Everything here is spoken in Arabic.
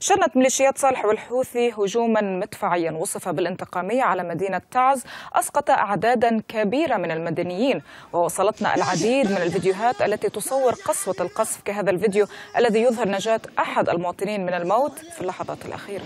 شنت ميليشيات صالح والحوثي هجوما مدفعيا وصف بالانتقامية على مدينة تعز أسقط أعدادا كبيرة من المدنيين ووصلتنا العديد من الفيديوهات التي تصور قسوة القصف كهذا الفيديو الذي يظهر نجاة أحد المواطنين من الموت في اللحظات الأخيرة